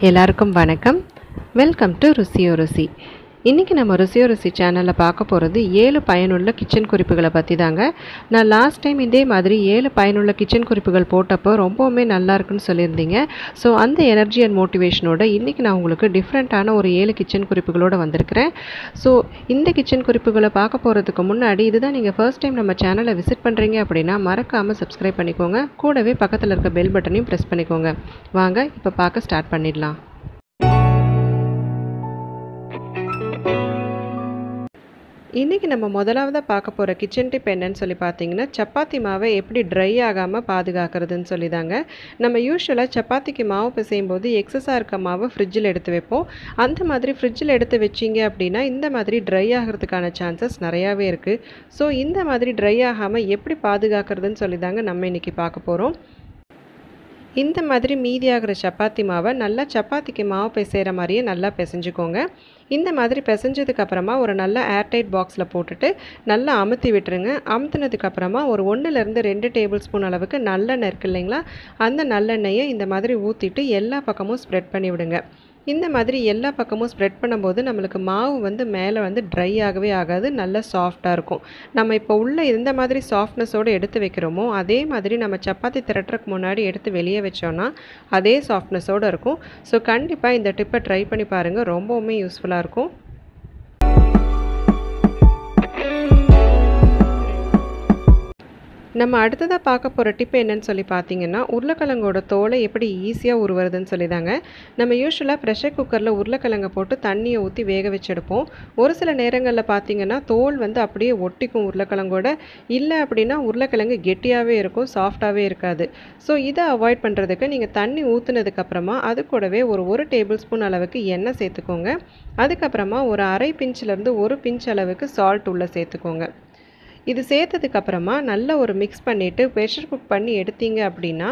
எல்லாருக்கும் வணக்கம். Welcome to ருசியோ ருசி. இன்றைக்கி நம்ம ருசியோ ருசி சேனலில் பார்க்க போகிறது ஏழு பயனுள்ள கிச்சன் குறிப்புகளை பற்றி தாங்க நான் லாஸ்ட் டைம் இதே மாதிரி ஏழு பயனுள்ள கிச்சன் குறிப்புகள் போட்டப்போ ரொம்பவுமே நல்லா இருக்குன்னு சொல்லியிருந்தீங்க. ஸோ அந்த எனர்ஜி அண்ட் மோட்டிவேஷனோட இன்றைக்கி நான் உங்களுக்கு டிஃப்ரெண்ட்டான ஒரு ஏழு கிச்சன் குறிப்புகளோடு வந்திருக்கிறேன். ஸோ இந்த கிச்சன் குறிப்புகளை பார்க்க போகிறதுக்கு முன்னாடி இதுதான் நீங்கள் ஃபர்ஸ்ட் டைம் நம்ம சேனலை விசிட் பண்ணுறீங்க அப்படின்னா மறக்காமல் சப்ஸ்கிரைப் பண்ணிக்கோங்க. கூடவே பக்கத்தில் இருக்க பெல் பட்டனையும் ப்ரெஸ் பண்ணிக்கோங்க. வாங்க இப்போ பார்க்க ஸ்டார்ட் பண்ணிடலாம். இன்றைக்கி நம்ம முதலாவதாக பார்க்க போகிற கிச்சன் டிப் என்னன்னு சொல்லி பார்த்தீங்கன்னா சப்பாத்தி மாவை எப்படி ட்ரை ஆகாமல் பாதுகாக்கிறதுன்னு சொல்லி தாங்க நம்ம யூஸ்வலாக சப்பாத்திக்கு மாவு பிசையும் போது எக்ஸஸாக இருக்க மாவை ஃப்ரிட்ஜில் எடுத்து வைப்போம். அந்த மாதிரி ஃப்ரிட்ஜில் எடுத்து வச்சிங்க அப்படின்னா இந்த மாதிரி ட்ரை ஆகிறதுக்கான சான்சஸ் நிறையாவே இருக்குது ஸோ இந்த மாதிரி ட்ரை ஆகாமல் எப்படி பாதுகாக்கிறதுன்னு சொல்லி தாங்க நம்ம இன்றைக்கி பார்க்க போகிறோம் இந்த மாதிரி மீதியாகிற சப்பாத்தி மாவை நல்லா சப்பாத்திக்கு மாவு பிசைகிற மாதிரியே நல்லா பிசைஞ்சுக்கோங்க. இந்த மாதிரி பிசைஞ்சதுக்கப்புறமா ஒரு நல்ல ஏர்டைட் பாக்ஸில் போட்டுட்டு நல்லா அமுத்தி விட்டுருங்க. அமுத்துனதுக்கப்புறமா ஒரு ஒன்றுலேருந்து ரெண்டு டேபிள் ஸ்பூன் அளவுக்கு நல்லெண்ணெய் இருக்கு இல்லைங்களா? அந்த நல்லெண்ணெயை இந்த மாதிரி ஊற்றிட்டு எல்லா பக்கமும் ஸ்ப்ரெட் பண்ணி விடுங்க. இந்த மாதிரி எல்லா பக்கமும் ஸ்ப்ரெட் பண்ணும்போது நம்மளுக்கு மாவு வந்து மேலே வந்து ட்ரை ஆகவே ஆகாது நல்லா சாஃப்டாக இருக்கும். நம்ம இப்போ உள்ள எந்த மாதிரி சாஃப்ட்னஸோடு எடுத்து வைக்கிறோமோ அதே மாதிரி நம்ம சப்பாத்தி திரட்டுறதுக்கு முன்னாடி எடுத்து வெளியே வச்சோன்னா அதே சாஃப்ட்னஸோடு இருக்கும். ஸோ கண்டிப்பாக இந்த டிப்பை ட்ரை பண்ணி பாருங்கள் ரொம்பவுமே யூஸ்ஃபுல்லாக இருக்கும். நம்ம அடுத்ததாக பார்க்க போகிற டிப் என்னன்னு சொல்லி பார்த்தீங்கன்னா உருளைக்கிழங்கோட தோலை எப்படி ஈஸியாக உருவுறதுன்னு சொல்லி தாங்க நம்ம யூஸ்வலாக ப்ரெஷர் குக்கரில் உருளைக்கிழங்கை போட்டு தண்ணியை ஊற்றி வேக வச்செடுப்போம். ஒரு சில நேரங்களில் பார்த்தீங்கன்னா தோல் வந்து அப்படியே ஒட்டிக்கும் உருளைக்கிழங்கோட. இல்லை அப்படின்னா உருளைக்கிழங்கு கெட்டியாகவே இருக்கும் சாஃப்டாகவே இருக்காது. ஸோ இதை அவாய்ட் பண்ணுறதுக்கு நீங்கள் தண்ணி ஊற்றுனதுக்கப்புறமா அது கூடவே ஒரு ஒரு டேபிள் ஸ்பூன் அளவுக்கு எண்ணெய் சேர்த்துக்கோங்க. அதுக்கப்புறமா ஒரு அரை பிஞ்சிலேருந்து ஒரு பிஞ்ச் அளவுக்கு சால்ட் உள்ளே சேர்த்துக்கோங்க. இது சேர்த்ததுக்கப்புறமா நல்லா ஒரு மிக்ஸ் பண்ணிவிட்டு ப்ரெஷர் குக் பண்ணி எடுத்தீங்க அப்படின்னா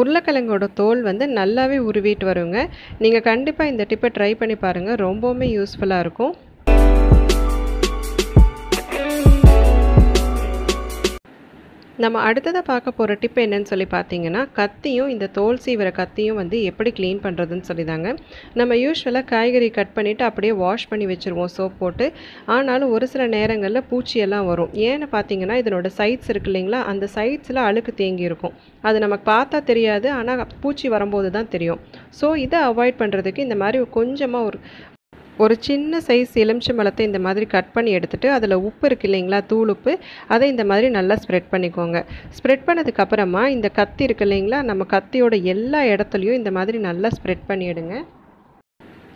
உருளைக்கிழங்கோட தோல் வந்து நல்லாவே உருவிட்டு வருங்க. நீங்கள் கண்டிப்பாக இந்த டிப்பை ட்ரை பண்ணி பாருங்கள் ரொம்பவுமே யூஸ்ஃபுல்லாக இருக்கும். நம்ம அடுத்ததாக பார்க்க போகிற டிப் என்னன்னு சொல்லி பார்த்தீங்கன்னா கத்தியும் இந்த தோல் சீவிர கத்தியும் வந்து எப்படி க்ளீன் பண்ணுறதுன்னு சொல்லி தாங்க நம்ம யூஸ்வலாக காய்கறி கட் பண்ணிவிட்டு அப்படியே வாஷ் பண்ணி வச்சுருவோம் சோப் போட்டு. ஆனாலும் ஒரு சில நேரங்களில் பூச்சியெல்லாம் வரும். ஏன்னு பார்த்தீங்கன்னா இதனோட சைட்ஸ் இருக்கு இல்லைங்களா? அந்த சைட்ஸில் அழுக்கு தேங்கி இருக்கும். அது நமக்கு பார்த்தா தெரியாது ஆனால் பூச்சி வரும்போது தான் தெரியும். ஸோ இதை அவாய்ட் பண்ணுறதுக்கு இந்த மாதிரி கொஞ்சமாக ஒரு ஒரு சின்ன சைஸ் எலுமிச்சை எலுமிச்சம்பழத்தை இந்த மாதிரி கட் பண்ணி எடுத்துகிட்டு அதில் உப்பு இருக்குது இல்லைங்களா? தூள் உப்பு. அதை இந்த மாதிரி நல்லா ஸ்ப்ரெட் பண்ணிக்கோங்க. ஸ்ப்ரெட் பண்ணதுக்கப்புறமா இந்த கத்தி இருக்குது இல்லைங்களா? நம்ம கத்தியோட எல்லா இடத்துலையும் இந்த மாதிரி நல்லா ஸ்ப்ரெட் பண்ணிவிடுங்க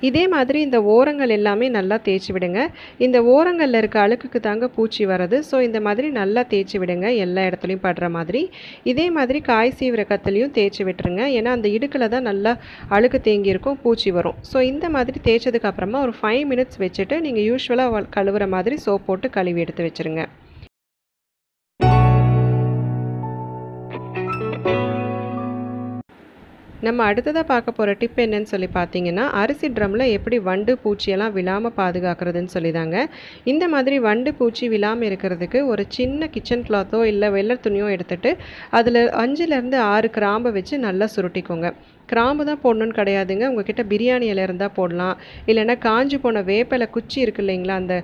இதே மாதிரி இந்த ஓரங்கள் எல்லாமே நல்லா தேய்ச்சி விடுங்க. இந்த ஓரங்களில் இருக்க அழுக்குக்கு தாங்க பூச்சி வர்றது. ஸோ இந்த மாதிரி நல்லா தேய்ச்சி விடுங்க. எல்லா இடத்துலையும் படுற மாதிரி. இதே மாதிரி காய் சீவிர கத்துலையும் தேய்ச்சி விட்டுருங்க. ஏன்னா அந்த இடுக்கில் தான் நல்லா அழுக்கு தேங்கியிருக்கும் பூச்சி வரும். ஸோ இந்த மாதிரி தேய்ச்சதுக்கு அப்புறமா ஒரு ஃபைவ் மினிட்ஸ் வச்சுட்டு நீங்கள் யூஸ்வலாக கழுவுற மாதிரி சோப் போட்டு கழுவி எடுத்து வச்சுருங்க. நம்ம அடுத்ததாக பார்க்க போகிற டிப் என்னன்னு சொல்லி பார்த்தீங்கன்னா அரிசி ட்ரம்மில் எப்படி வண்டு பூச்சியெல்லாம் விழாமல் பாதுகாக்கிறதுன்னு சொல்லி தாங்க இந்த மாதிரி வண்டு பூச்சி விழாமல் இருக்கிறதுக்கு ஒரு சின்ன கிச்சன் கிளாத்தோ இல்லை வெள்ளை துணியோ எடுத்துகிட்டு அதில் அஞ்சுலேருந்து ஆறு கிராம்பை வச்சு நல்லா சுருட்டிக்கோங்க. கிராம்பு தான் போடணுன்னு கிடையாதுங்க. உங்ககிட்ட பிரியாணி இலை இருந்தால் போடலாம். இல்லைன்னா காஞ்சி போன வேப்பிலை குச்சி இருக்கு இல்லைங்களா அந்த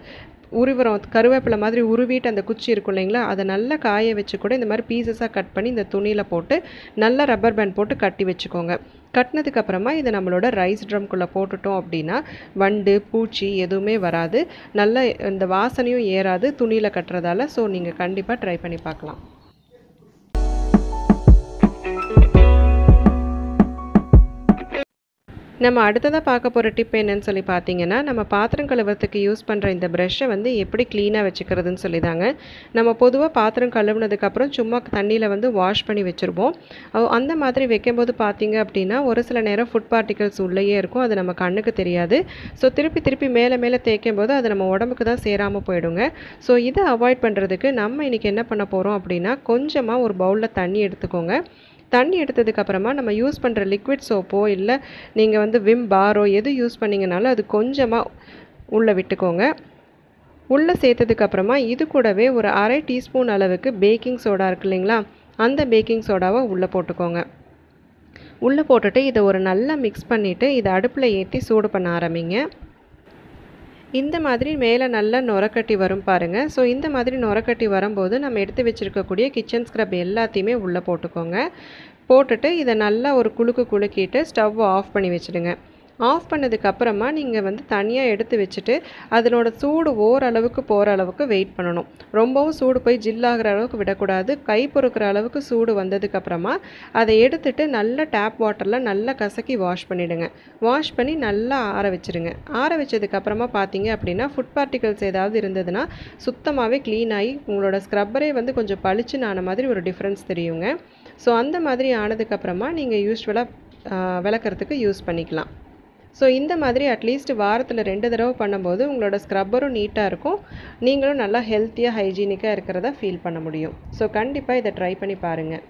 உருவுறோம் கருவேப்பிலை மாதிரி உருவிட்டு அந்த குச்சி இருக்கும் இல்லைங்களா? அதை நல்லா காய வச்சு கூட இந்த மாதிரி பீசஸாக கட் பண்ணி இந்த துணியில் போட்டு நல்லா ரப்பர் பேண்ட் போட்டு கட்டி வச்சுக்கோங்க. கட்டினதுக்கப்புறமா இதை நம்மளோட ரைஸ் ட்ரம்குள்ளே போட்டுட்டோம் அப்படின்னா வண்டு பூச்சி எதுவுமே வராது. நல்ல இந்த வாசனையும் ஏறாது துணியில் கட்டுறதால. ஸோ நீங்கள் கண்டிப்பாக ட்ரை பண்ணி பார்க்கலாம். நம்ம அடுத்ததாக பார்க்க போகிற டிப் என்னன்னு சொல்லி பார்த்தீங்கன்னா நம்ம பாத்திரம் கழுவுறதுக்கு யூஸ் பண்ணுற இந்த ப்ரெஷ்ஷை வந்து எப்படி க்ளீனாக வச்சுக்கிறதுன்னு சொல்லி தாங்க நம்ம பொதுவாக பாத்திரம் கழுவுனதுக்கப்புறம் சும்மா தண்ணியில் வந்து வாஷ் பண்ணி வச்சுருவோம். அந்த மாதிரி வைக்கும்போது பார்த்தீங்க அப்படின்னா ஒரு சில நேரம் ஃபுட் பார்ட்டிகல்ஸ் உள்ளேயே இருக்கும். அது நம்ம கண்ணுக்கு தெரியாது. ஸோ திருப்பி திருப்பி மேலே மேலே தேய்க்கும் போது அது நம்ம உடம்புக்கு தான் சேராமல் போயிடுங்க. ஸோ இதை அவாய்ட் பண்ணுறதுக்கு நம்ம இன்றைக்கி என்ன பண்ண போகிறோம் அப்படின்னா கொஞ்சமாக ஒரு பவுலில் தண்ணி எடுத்துக்கோங்க. தண்ணி எடுத்ததுக்கப்புறமா நம்ம யூஸ் பண்ணுற லிக்விட் சோப்போ இல்லை நீங்கள் வந்து விம் பாரோ எது யூஸ் பண்ணிங்கனாலும் அது கொஞ்சமாக உள்ளே விட்டுக்கோங்க. உள்ளே சேர்த்ததுக்கப்புறமா இது கூடவே ஒரு அரை டீஸ்பூன் அளவுக்கு பேக்கிங் சோடா இருக்கு இல்லைங்களா? அந்த பேக்கிங் சோடாவை உள்ளே போட்டுக்கோங்க. உள்ளே போட்டுட்டு இதை ஒரு நல்லா மிக்ஸ் பண்ணிவிட்டு இதை அடுப்பில் ஏற்றி சூடு பண்ண ஆரம்பிங்க. இந்த மாதிரி மேலே நல்லா நுரக்கட்டி வரும் பாருங்கள் ஸோ இந்த மாதிரி நுரக்கட்டி வரும்போது நம்ம எடுத்து வச்சுருக்கக்கூடிய கிச்சன் ஸ்க்ரப் எல்லாத்தையுமே உள்ளே போட்டுக்கோங்க. போட்டுட்டு இதை நல்லா ஒரு குலுக்கு குலுக்கிட்டு ஸ்டவ் ஆஃப் பண்ணி வச்சுடுங்க. ஆஃப் பண்ணதுக்கப்புறமா நீங்கள் வந்து தனியாக எடுத்து வச்சுட்டு அதனோட சூடு ஓரளவுக்கு போகிற அளவுக்கு வெயிட் பண்ணணும். ரொம்பவும் சூடு போய் ஜில்லாகிற அளவுக்கு விடக்கூடாது. கை பொறுக்கிற அளவுக்கு சூடு வந்ததுக்கப்புறமா அதை எடுத்துட்டு நல்ல டேப் வாட்டரில் நல்லா கசக்கி வாஷ் பண்ணிவிடுங்க வாஷ் பண்ணி நல்லா ஆற வச்சுருங்க. ஆற வச்சதுக்கப்புறமா பார்த்தீங்க அப்படின்னா ஃபுட் பார்ட்டிகல்ஸ் ஏதாவது இருந்ததுன்னா சுத்தமாகவே க்ளீன் ஆகி உங்களோட ஸ்க்ரப்பரே வந்து கொஞ்சம் பளிச்சுன்னு ஆன மாதிரி ஒரு டிஃப்ரென்ஸ் தெரியுங்க. ஸோ அந்த மாதிரி ஆனதுக்கப்புறமா நீங்கள் யூஸ்வலாக விளக்கறதுக்கு யூஸ் பண்ணிக்கலாம். ஸோ இந்த மாதிரி அட்லீஸ்ட் வாரத்தில் ரெண்டு தடவை பண்ணும்போது உங்களோட ஸ்க்ரப்பரும் நீட்டாக இருக்கும். நீங்களும் நல்லா ஹெல்த்தியாக ஹைஜீனிக்காக இருக்கிறத ஃபீல் பண்ண முடியும். ஸோ கண்டிப்பாக இதை ட்ரை பண்ணி பாருங்கள்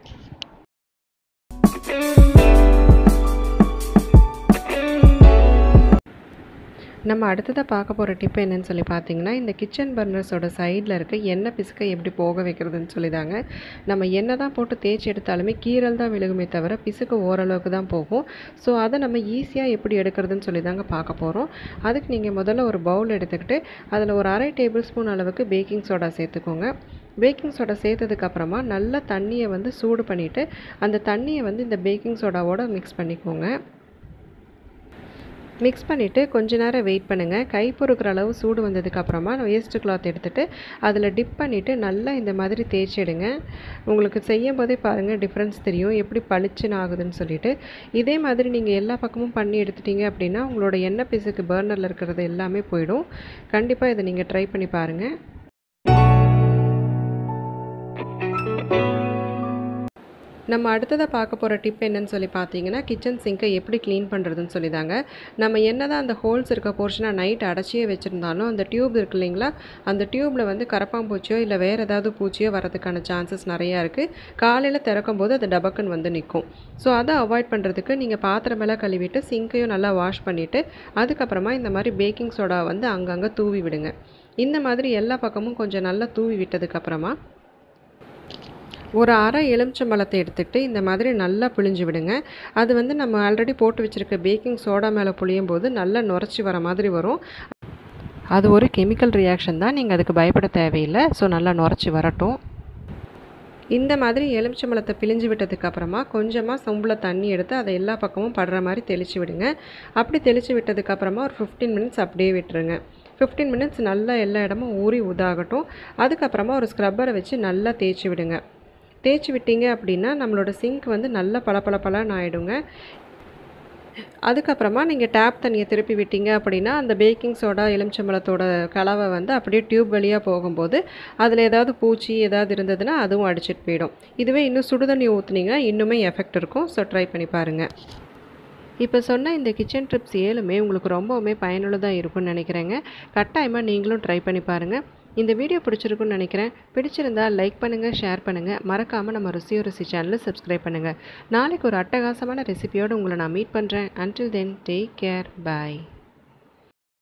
நம்ம அடுத்ததாக பார்க்க போகிற டிப் என்னன்னு சொல்லி பார்த்தீங்கன்னா இந்த கிச்சன் பர்னர்ஸோட சைடில் இருக்க எண்ணெய் பிசுக்கை எப்படி போக வைக்கிறதுன்னு சொல்லி தாங்க நம்ம எண்ணெய் தான் போட்டு தேய்ச்சி எடுத்தாலுமே கீரல் தான் விழுகுமே தவிர பிசுக்கு ஓரளவுக்கு தான் போகும். ஸோ அதை நம்ம ஈஸியாக எப்படி எடுக்கிறதுன்னு சொல்லி தாங்க பார்க்க போகிறோம் அதுக்கு நீங்கள் முதல்ல ஒரு பவுல் எடுத்துக்கிட்டு அதில் ஒரு அரை டேபிள் ஸ்பூன் அளவுக்கு பேக்கிங் சோடா சேர்த்துக்கோங்க. பேக்கிங் சோடா சேர்த்ததுக்கப்புறமா நல்லா தண்ணியை வந்து சூடு பண்ணிவிட்டு அந்த தண்ணியை வந்து இந்த பேக்கிங் சோடாவோட மிக்ஸ் பண்ணிக்கோங்க. மிக்ஸ் பண்ணிவிட்டு கொஞ்ச நேரம் வெயிட் பண்ணுங்கள் கை பொறுக்கிற அளவு சூடு வந்ததுக்கப்புறமா வேஸ்ட்டு கிளாத் எடுத்துகிட்டு அதில் டிப் பண்ணிவிட்டு நல்லா இந்த மாதிரி தேய்ச்சிடுங்க உங்களுக்கு செய்யும் போதே பாருங்கள் டிஃப்ரென்ஸ் தெரியும். எப்படி பளிச்சுன்னு ஆகுதுன்னு சொல்லிட்டு. இதே மாதிரி நீங்கள் எல்லா பக்கமும் பண்ணி எடுத்துட்டீங்க அப்படின்னா உங்களோட எண்ணெய் பிசுக்கு பர்னரில் இருக்கிறது எல்லாமே போயிடும். கண்டிப்பாக இதை நீங்கள் ட்ரை பண்ணி பாருங்கள் நம்ம அடுத்ததாக பார்க்க போகிற டிப் என்னன்னு சொல்லி பார்த்தீங்கன்னா கிச்சன் சிங்கை எப்படி க்ளீன் பண்ணுறதுன்னு சொல்லி தாங்க நம்ம என்ன தான் அந்த ஹோல்ஸ் இருக்க போர்ஷனாக நைட் அடைச்சியே வச்சுருந்தாலும் அந்த டியூப் இருக்கு இல்லைங்களா? அந்த டியூப்பில் வந்து கரப்பாம்பூச்சியோ இல்லை வேறு ஏதாவது பூச்சியோ வரதுக்கான சான்சஸ் நிறையா இருக்குது காலையில் திறக்கும் போது அது டபக்குன்னு வந்து நிற்கும் ஸோ அதை அவாய்ட் பண்ணுறதுக்கு நீங்கள் பாத்திரமெல்லாம் கழுவிட்டு சிங்கையும் நல்லா வாஷ் பண்ணிவிட்டு அதுக்கப்புறமா இந்த மாதிரி பேக்கிங் சோடா வந்து அங்கங்கே தூவி விடுங்க. இந்த மாதிரி எல்லா பக்கமும் கொஞ்சம் நல்லா தூவி விட்டதுக்கப்புறமா ஒரு அரை எலுமிச்சம்பழத்தை எடுத்துகிட்டு இந்த மாதிரி நல்லா பிழிஞ்சு விடுங்க. அது வந்து நம்ம ஆல்ரெடி போட்டு வச்சுருக்க பேக்கிங் சோடா மேலே புளியும் போது நல்லா நுரைச்சி வர மாதிரி வரும். அது ஒரு கெமிக்கல் ரியாக்ஷன் தான். நீங்கள் அதுக்கு பயப்பட தேவையில்லை. ஸோ நல்லா நுரைச்சி வரட்டும். இந்த மாதிரி எலுமிச்சம்பழத்தை பிழிஞ்சு விட்டதுக்கப்புறமா கொஞ்சமாக சொம்பில் தண்ணி எடுத்து அதை எல்லா பக்கமும் படுற மாதிரி தெளித்து விடுங்க. அப்படி தெளித்து விட்டதுக்கப்புறமா ஒரு ஃபிஃப்டீன் மினிட்ஸ் அப்படியே விட்டுருங்க. ஃபிஃப்டீன் மினிட்ஸ் நல்லா எல்லா இடமும் ஊறி உதாகட்டும் அதுக்கப்புறமா ஒரு ஸ்க்ரப்பரை வச்சு நல்லா தேய்ச்சி விடுங்க. தேய்ச்சி விட்டீங்க அப்படின்னா நம்மளோட சிங்க் வந்து நல்லா பளபளபளன்னு ஆகிடுங்க அதுக்கப்புறமா நீங்கள் டேப் தண்ணியை திருப்பி விட்டீங்க அப்படின்னா அந்த பேக்கிங் சோடா எலுமிச்சம்பழத்தோட கலவை வந்து அப்படியே டியூப் வழியாக போகும்போது அதில் ஏதாவது பூச்சி ஏதாவது இருந்ததுன்னா அதுவும் அடிச்சிட்டு போயிடும். இதுவே இன்னும் சுடுதண்ணி ஊற்றுனீங்கன்னா இன்னுமே எஃபெக்ட் இருக்கும். ஸோ ட்ரை பண்ணி பாருங்கள் இப்போ சொன்ன இந்த கிச்சன் ட்ரிப்ஸ் ஏழுமே உங்களுக்கு ரொம்பவுமே பயனுள்ளதாக இருக்கும்னு நினைக்கிறேங்க. கட்டாயமாக நீங்களும் ட்ரை பண்ணி பாருங்கள் இந்த வீடியோ பிடிச்சிருக்குன்னு நினைக்கிறேன். பிடிச்சிருந்தா லைக் பண்ணுங்கள் ஷேர் பண்ணுங்கள் மறக்காமல் நம்ம ருசியோ ருசி சேனலை சப்ஸ்கிரைப் பண்ணுங்கள் நாளைக்கு ஒரு அட்டகாசமான ரெசிபியோடு உங்களை நான் மீட் பண்ணுறேன் until then take care bye